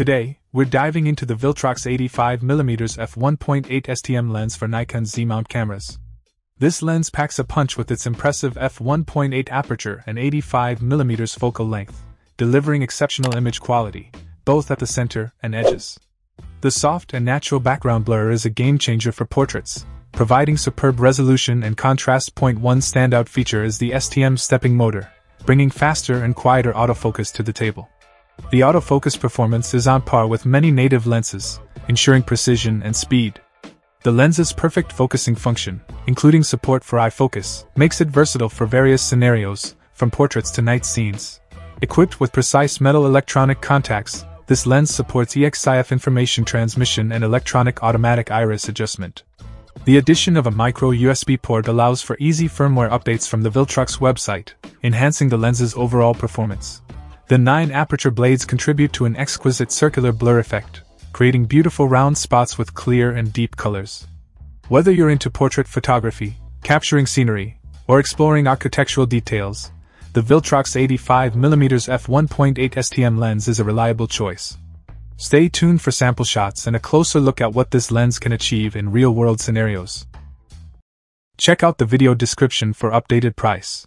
Today, we're diving into the Viltrox 85mm f1.8 STM lens for Nikon Z mount cameras. This lens packs a punch with its impressive f1.8 aperture and 85mm focal length, delivering exceptional image quality, both at the center and edges. The soft and natural background blur is a game changer for portraits, providing superb resolution and contrast. Point one standout feature is the STM stepping motor, bringing faster and quieter autofocus to the table. The autofocus performance is on par with many native lenses, ensuring precision and speed. The lens's perfect focusing function, including support for eye focus, makes it versatile for various scenarios, from portraits to night scenes. Equipped with precise metal electronic contacts, this lens supports EXIF information transmission and electronic automatic iris adjustment. The addition of a micro USB port allows for easy firmware updates from the Viltrox website, enhancing the lens's overall performance. The nine aperture blades contribute to an exquisite circular blur effect, creating beautiful round spots with clear and deep colors. Whether you're into portrait photography, capturing scenery, or exploring architectural details, the Viltrox 85mm f1.8 STM lens is a reliable choice. Stay tuned for sample shots and a closer look at what this lens can achieve in real world scenarios. Check out the video description for updated price.